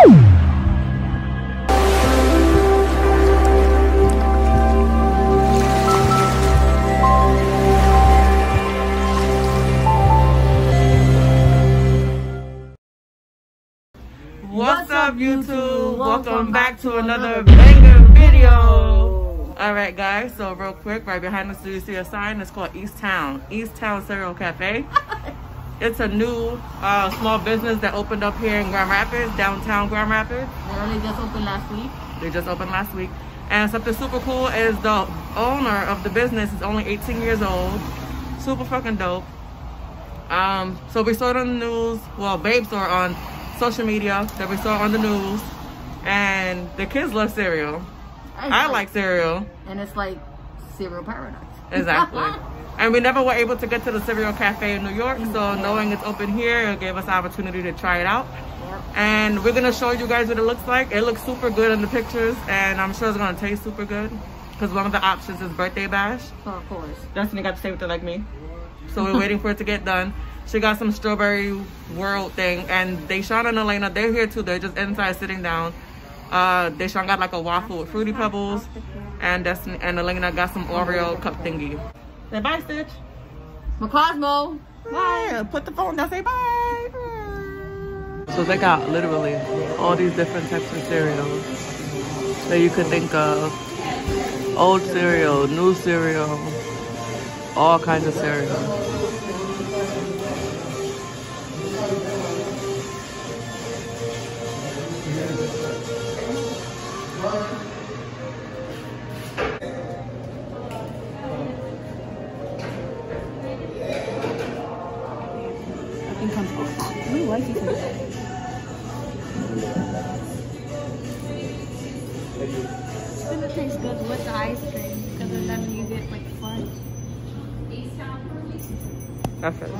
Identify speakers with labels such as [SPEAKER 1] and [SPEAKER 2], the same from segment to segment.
[SPEAKER 1] What's up, YouTube? Welcome back to another banger video. All right, guys. So real quick, right behind us, do you see a sign? It's called East Town. East Town Cereal Cafe. It's a new uh, small business that opened up here in Grand Rapids, downtown Grand Rapids.
[SPEAKER 2] They only just opened last week.
[SPEAKER 1] They just opened last week. And something super cool is the owner of the business is only 18 years old. Super fucking dope. Um, so we saw it on the news. Well, babes it on social media that we saw on the news. And the kids love cereal. I like cereal.
[SPEAKER 2] And it's like cereal paradise.
[SPEAKER 1] Exactly. and we never were able to get to the Cereal Cafe in New York. So knowing it's open here, it gave us the opportunity to try it out. And we're gonna show you guys what it looks like. It looks super good in the pictures and I'm sure it's gonna taste super good. Because one of the options is birthday bash.
[SPEAKER 2] Oh, of course.
[SPEAKER 1] Destiny got to stay with it like me. So we're waiting for it to get done. She got some strawberry world thing and Deshaun and Elena, they're here too. They're just inside sitting down. Uh, Deshaun got like a waffle with fruity pebbles and Destiny and Elena got some Oreo cup thingy. Say bye, Stitch.
[SPEAKER 2] Macosmo.
[SPEAKER 1] Bye. Put the phone down. Say bye. So they got literally all these different types of cereals that you could think of. Old cereal, new cereal, all kinds of cereal.
[SPEAKER 3] With the ice cream because then you get like fudge.
[SPEAKER 1] That's it.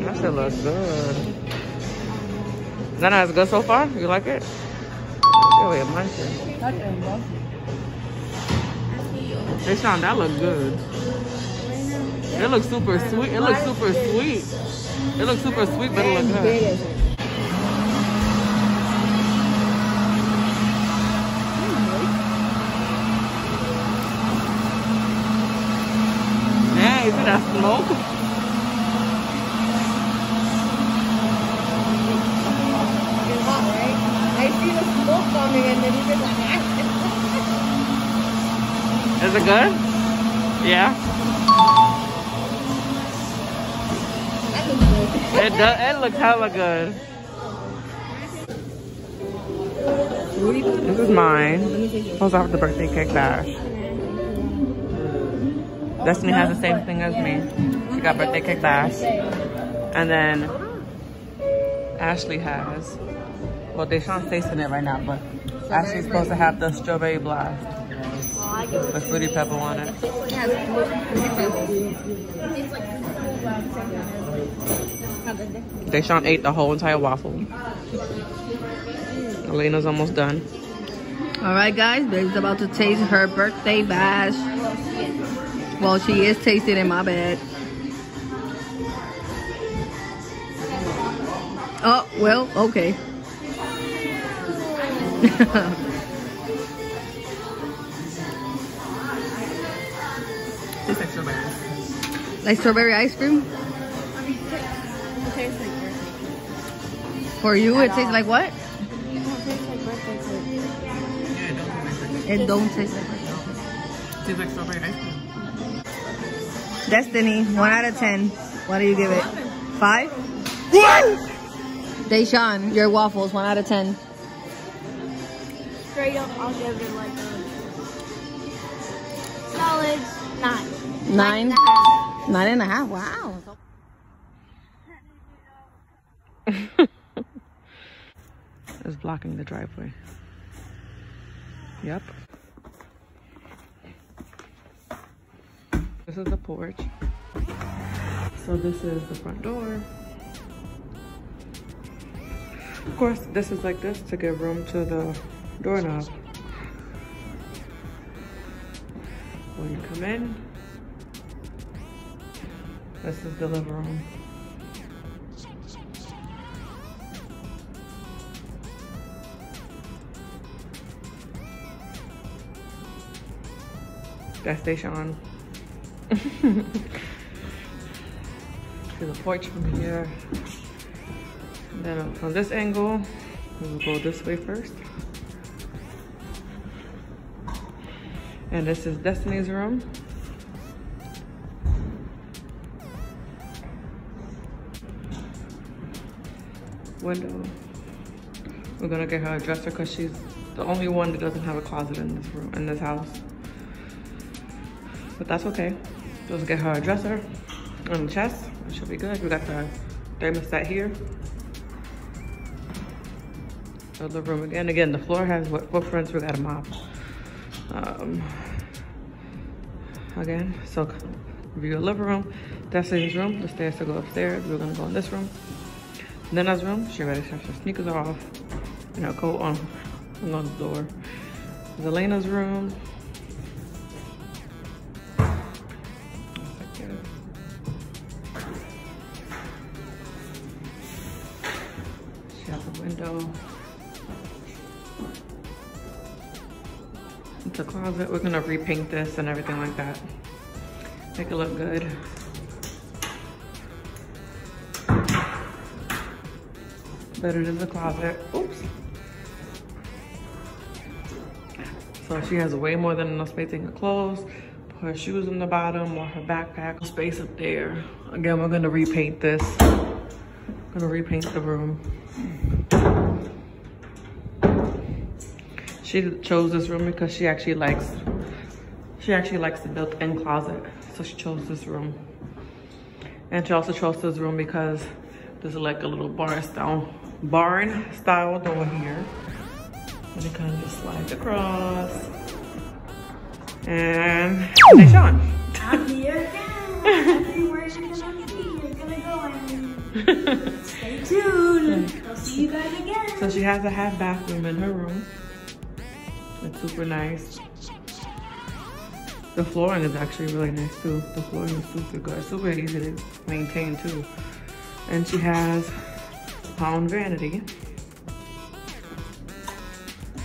[SPEAKER 1] That shit looks good. Nana, it's good so far? You like it? Oh.
[SPEAKER 2] Touch it, bro.
[SPEAKER 1] They sound that look good. It looks super sweet. It looks super sweet. It looks super sweet, but it looks good. Yeah, that smoke?
[SPEAKER 2] It's hot, right? I see the smoke coming and then you just like.
[SPEAKER 1] Is it good? Yeah.
[SPEAKER 2] That looks good.
[SPEAKER 1] It does. It looks hella good. This is mine. Pulls off the birthday cake bash. Destiny has the same thing as me. She got birthday cake bash. And then Ashleigh has, well, Deshaun's tasting it right now, but Ashleigh's supposed to have the strawberry blast
[SPEAKER 3] Well, I give
[SPEAKER 1] with fruity pebble on it.
[SPEAKER 3] it has It's like How did they?
[SPEAKER 1] Deshaun ate the whole entire waffle. Elena's almost done.
[SPEAKER 2] All right, guys. Babe's about to taste her birthday bash. Well, she is tasting it, my bad. Oh, well, okay.
[SPEAKER 1] Tastes like strawberries.
[SPEAKER 2] like strawberry ice cream?
[SPEAKER 3] It birthday.
[SPEAKER 2] For you, it tastes like what?
[SPEAKER 3] It tastes like birthday cake.
[SPEAKER 1] Yeah, it don't taste like
[SPEAKER 2] It don't taste like birthday.
[SPEAKER 1] Tastes like strawberry ice cream.
[SPEAKER 2] Destiny, 1 out of 10. What do you give it? 5?
[SPEAKER 1] What?
[SPEAKER 2] Deshaun, your waffles, 1 out of 10.
[SPEAKER 3] Straight up, I'll give it like a solid nine.
[SPEAKER 2] 9?
[SPEAKER 3] and a half.
[SPEAKER 2] Nine and a half. Wow.
[SPEAKER 1] It's blocking the driveway. Yep. This is the porch. So this is the front door. Of course, this is like this to give room to the doorknob. When you come in, this is the living room. That's Destination on See the porch from here. And then from this angle, we'll go this way first. And this is Destiny's room. Window. We're gonna get her a dresser because she's the only one that doesn't have a closet in this room, in this house. But that's okay. Just get her a dresser on the chest. Should be good. We got the thermostat here. The room again. Again, the floor has what footprints. We got a mop. Um, again, so view the living room. That's his room. The stairs to go upstairs. We're gonna go in this room. Nana's room. She ready to have her sneakers off. You know, coat on, on the door. Zelena's room. A. We're gonna repaint this and everything like that. Make it look good. It is a closet. Oops. So she has way more than enough space in her clothes. Put her shoes in the bottom or her backpack. Space up there. Again, we're gonna repaint this. Gonna repaint the room. She chose this room because she actually likes, she actually likes the built-in closet. So she chose this room. And she also chose this room because there's like a little barn style, barn style door here. And it kind of just slides across. And Deshawn.
[SPEAKER 3] I'm here again. Everywhere you're gonna be, you're gonna go and stay tuned. I'll see you guys again.
[SPEAKER 1] So she has a half bathroom in her room. It's super nice. The flooring is actually really nice too. The flooring is super good. Super easy to maintain too. And she has a pound vanity.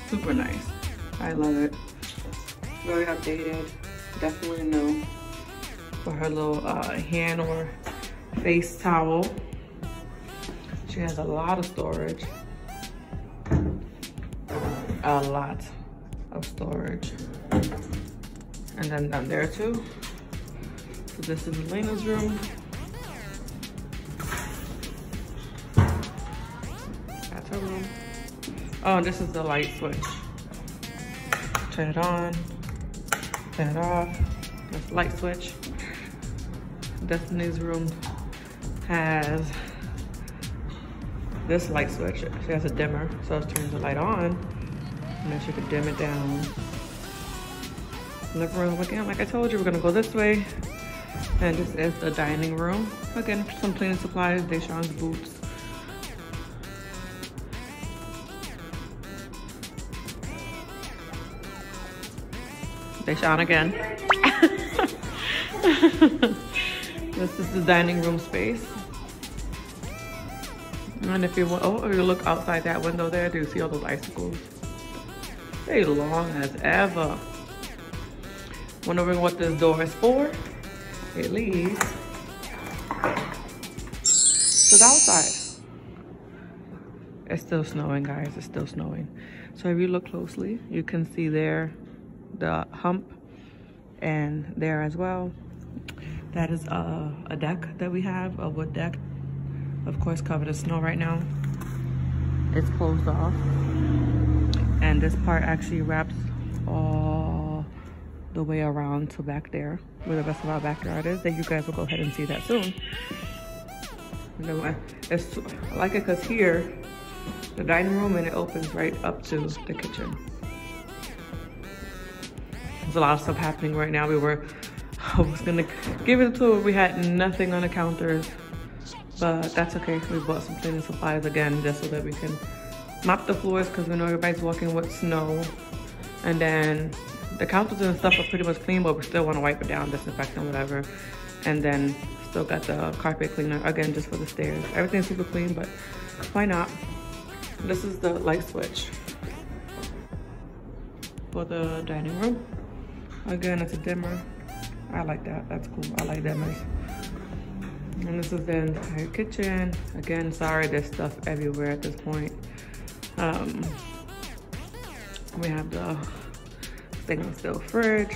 [SPEAKER 1] Super nice. I love it. Very updated. Definitely new. For her little uh, hand or face towel. She has a lot of storage. A lot of storage. And then down there too. So this is Elena's room. That's her room. Oh, this is the light switch. Turn it on, turn it off. That's light switch. Destiny's room has this light switch. She has a dimmer, so it turns the light on, then she could dim it down. Living room again, like I told you, we're gonna go this way. And this is the dining room. Again, some cleaning supplies, Deshawn's boots. Deshawn again. this is the dining room space. And if you want, oh, if you look outside that window there, do you see all those icicles? They long as ever. Wondering what this door is for? It leads to the outside. It's still snowing, guys. It's still snowing. So if you look closely, you can see there the hump and there as well. That is a, a deck that we have, a wood deck. Of course, covered in snow right now. It's closed off. And this part actually wraps all the way around to back there, where the rest of our backyard is. That you guys will go ahead and see that soon. It's, I like it because here, the dining room and it opens right up to the kitchen. There's a lot of stuff happening right now. We were, I was gonna give it to her. We had nothing on the counters, but that's okay. We bought some cleaning supplies again, just so that we can mop the floors because we know everybody's walking with snow. And then the counters and stuff are pretty much clean, but we still wanna wipe it down, disinfect them, whatever. And then still got the carpet cleaner, again, just for the stairs. Everything's super clean, but why not? This is the light switch for the dining room. Again, it's a dimmer. I like that. That's cool. I like dimmers. And this is the entire kitchen. Again, sorry, there's stuff everywhere at this point. Um, we have the stainless steel fridge.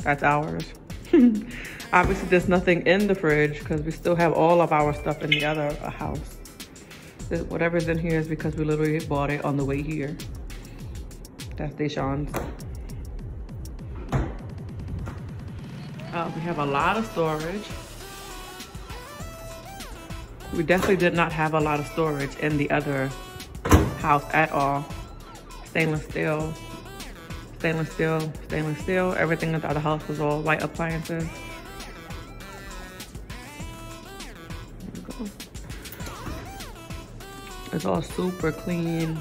[SPEAKER 1] That's ours. Obviously, there's nothing in the fridge because we still have all of our stuff in the other house. Whatever's in here is because we literally bought it on the way here. That's Deshawn's. Uh, we have a lot of storage. We definitely did not have a lot of storage in the other house at all. Stainless steel, stainless steel, stainless steel. Everything in the other house was all white appliances. It's all super clean.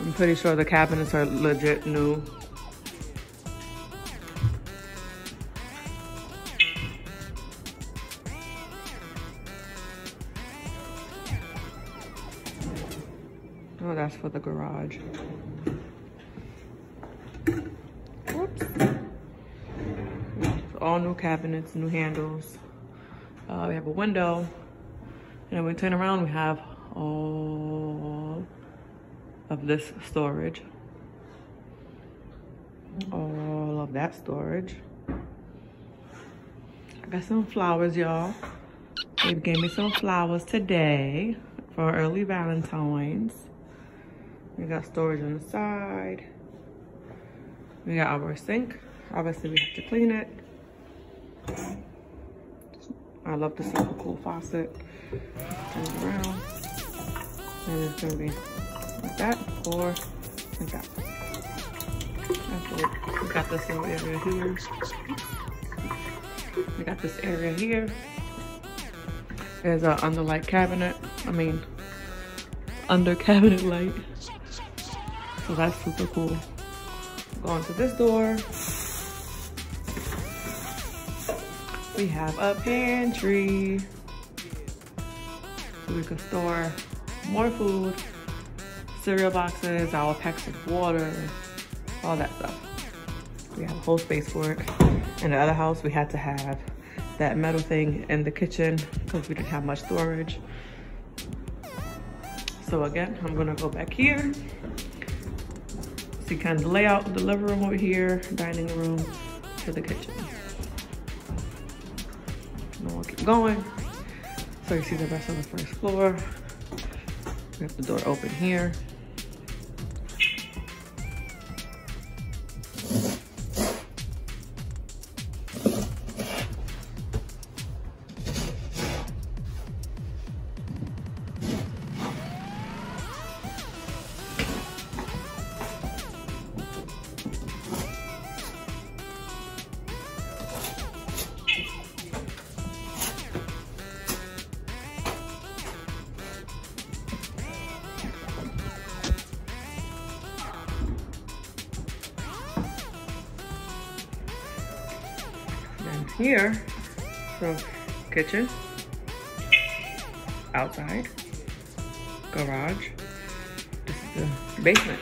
[SPEAKER 1] I'm pretty sure the cabinets are legit new. Oh, that's for the garage. All new cabinets, new handles. Uh, we have a window. And then we turn around, we have all of this storage. All of that storage. I got some flowers, y'all. They gave me some flowers today for early Valentine's. We got storage on the side. We got our sink. Obviously, we have to clean it. I love the super cool faucet. Turn it around. And it's gonna be like that or like that. We got this little area here. We got this area here. There's an under light cabinet. I mean, under cabinet light. So that's super cool. Go to this door. We have a pantry. So we can store more food, cereal boxes, our packs of water, all that stuff. We have a whole space for it. In the other house, we had to have that metal thing in the kitchen because we didn't have much storage. So again, I'm gonna go back here. See kind of the layout of the living room over here, dining room to the kitchen. And we'll keep going. So you see the rest of the first floor. We have the door open here. Here, so kitchen, outside, garage. This is the basement.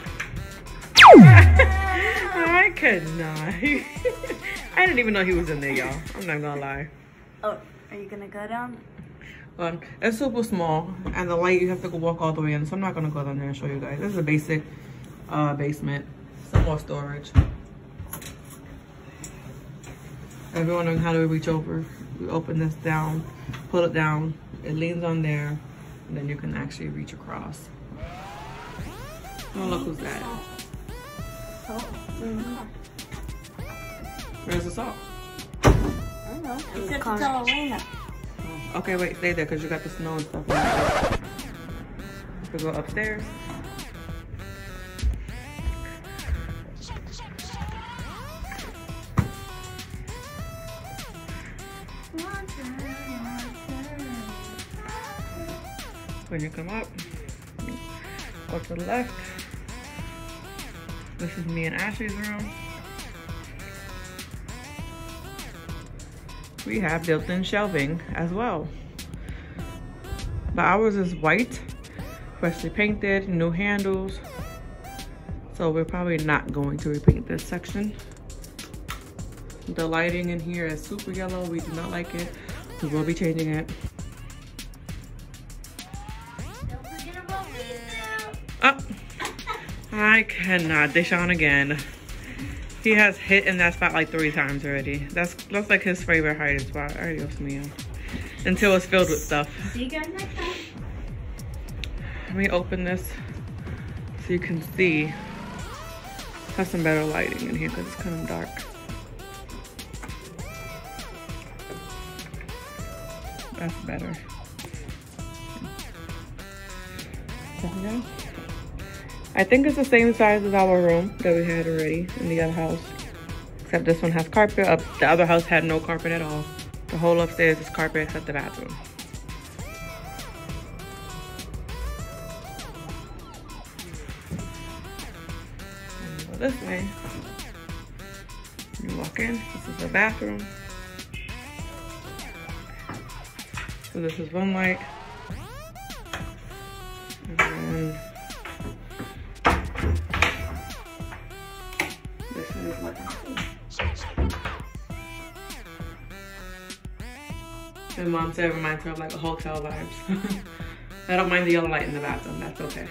[SPEAKER 1] I could not. I didn't even know he was in there, y'all. I'm not gonna lie.
[SPEAKER 3] Oh, are you gonna go down?
[SPEAKER 1] Um, it's super small, and the light you have to go walk all the way in. So I'm not gonna go down there and show you guys. This is a basic uh, basement. Some more storage. If you're how do we reach over, we open this down, pull it down. It leans on there, and then you can actually reach across. Oh, look who's that.
[SPEAKER 3] In the car.
[SPEAKER 1] Where's the salt?
[SPEAKER 3] I don't know. Said to.
[SPEAKER 1] Okay, wait, stay there because you got the snow and stuff. We go upstairs. When you come up, go to the left. This is me and Ashleigh's room. We have built-in shelving as well. But ours is white, freshly painted, new handles. So we're probably not going to repaint this section. The lighting in here is super yellow. We do not like it. We will be changing it.
[SPEAKER 3] Don't forget about me now.
[SPEAKER 1] Oh, I cannot. Deshaun again. He has hit in that spot like three times already. That's that's like his favorite hiding spot. Adios mio. Until it's filled with stuff.
[SPEAKER 3] See you guys next time.
[SPEAKER 1] Let me open this so you can see. Have some better lighting in here because it's kind of dark. That's better. There we go. I think it's the same size as our room that we had already in the other house. Except this one has carpet. Up the other house had no carpet at all. The whole upstairs is carpet except the bathroom. This way. You walk in. This is the bathroom. So this is one light. And this is what And mom said it reminds her of like a hotel vibes. I don't mind the yellow light in the bathroom, that's okay.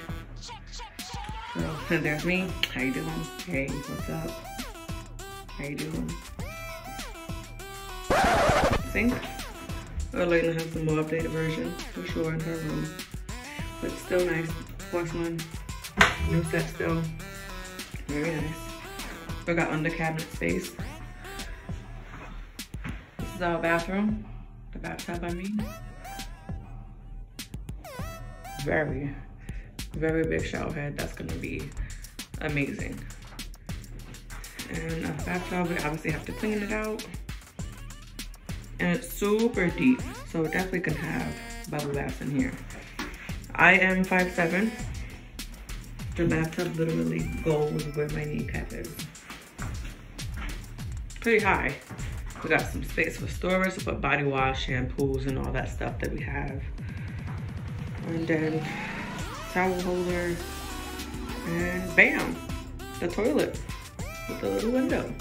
[SPEAKER 1] So, there's me. How you doing? Hey, what's up? How you doing? Sink. Elena has the more updated version for sure in her room. But still nice. Porcelain. New set still. Very nice. We got under cabinet space. This is our bathroom. The bathtub, I mean. Very, very big shower head. That's gonna be amazing. And a bathtub, we obviously have to clean it out. And it's super deep, so it definitely can have bubble baths in here. I am 5'7". The bathtub literally goes where my kneecap is. Pretty high. We got some space for storage to put body wash, shampoos, and all that stuff that we have. And then towel holder, and bam, the toilet with the little window.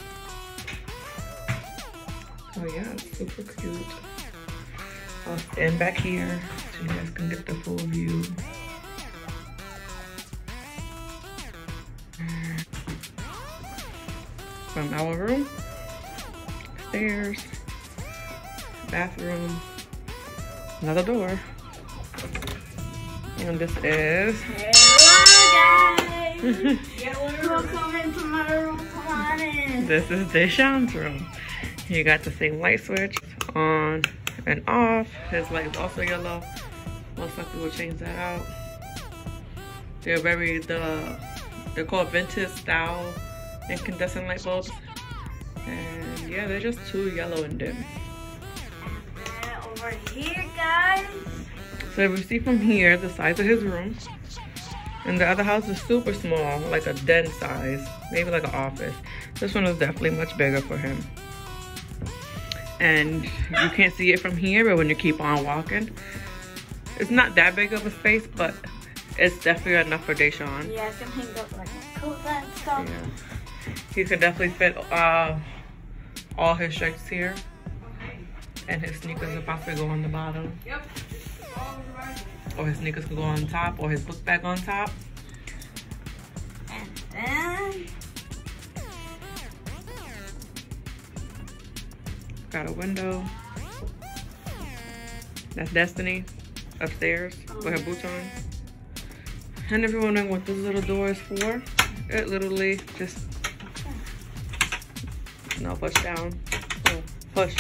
[SPEAKER 1] Oh yeah, super cute. I'll stand back here so you guys can get the full view. From our room, stairs, bathroom, another door. And this is
[SPEAKER 3] Hello, guys. Welcome into my room. Come on in.
[SPEAKER 1] this is Deshaun's room. You got the same light switch on and off. His light is also yellow. Most likely we'll change that out. They're very the they're called vintage style incandescent light bulbs. And yeah, they're just too yellow and dim.
[SPEAKER 3] And over here, guys.
[SPEAKER 1] So if you see from here, the size of his room. And the other house is super small, like a den size, maybe like an office. This one is definitely much bigger for him. And you can't see it from here, but when you keep on walking, it's not that big of a space, but it's definitely enough for Deshaun.
[SPEAKER 3] Yeah, I can hang up like a coat and stuff.
[SPEAKER 1] Yeah. He could definitely fit uh, all his shirts here. And his sneakers would possibly go on the bottom.
[SPEAKER 4] Yep.
[SPEAKER 1] Or his sneakers could go on top, or his book bag on top.
[SPEAKER 3] And then
[SPEAKER 1] Got a window. That's Destiny upstairs with her boots on. And if you're wondering what this little door is for, it literally just no push down. Push.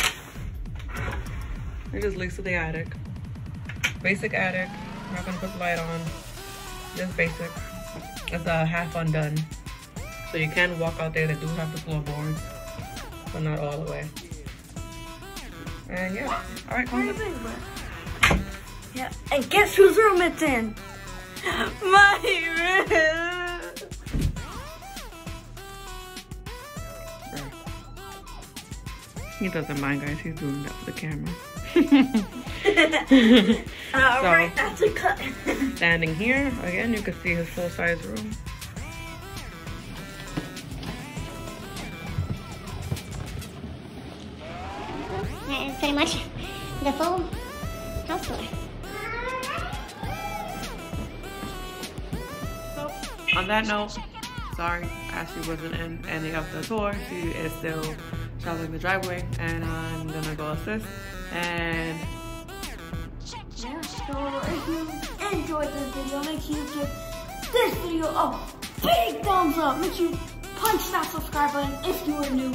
[SPEAKER 1] It just leads to the attic. Basic attic. Not gonna put the light on. Just basic. It's a half undone. So you can walk out there. They do have the floorboards, but not all the way. And yeah, all right, call it.
[SPEAKER 3] yeah, and guess whose room it's in? My room.
[SPEAKER 1] He doesn't mind, guys. He's doing that for the camera.
[SPEAKER 3] All
[SPEAKER 1] So-
[SPEAKER 3] right, that's a cut.
[SPEAKER 1] Standing here, again, you can see his full-size room.
[SPEAKER 4] Pretty much the full house tour.
[SPEAKER 1] So, on that note, sorry, Ashleigh wasn't in any of the tour. She is still traveling the driveway, and I'm gonna go assist. And
[SPEAKER 3] Yeah, so if you enjoyed this video, make sure you give this video a big thumbs up. Make sure you punch that subscribe button if you are new.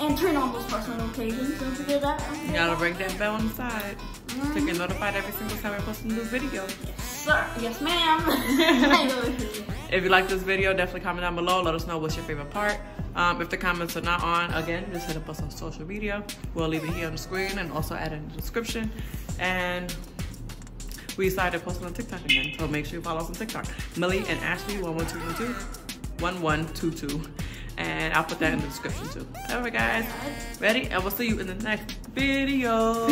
[SPEAKER 3] And turn on those post notifications. Don't forget that.
[SPEAKER 1] you gotta ring that bell on the side to get notified every single time I post a new video.
[SPEAKER 3] Sir, yes ma'am.
[SPEAKER 1] If you like this video, definitely comment down below. Let us know what's your favorite part. Um, if the comments are not on, again, just hit up us on social media. We'll leave it here on the screen and also add in the description. And we decided to post on TikTok again, so make sure you follow us on TikTok. Millie and Ashleigh, 11212, 1122. And I'll put that in the description too. Alright guys, ready? And we'll see you in the next video.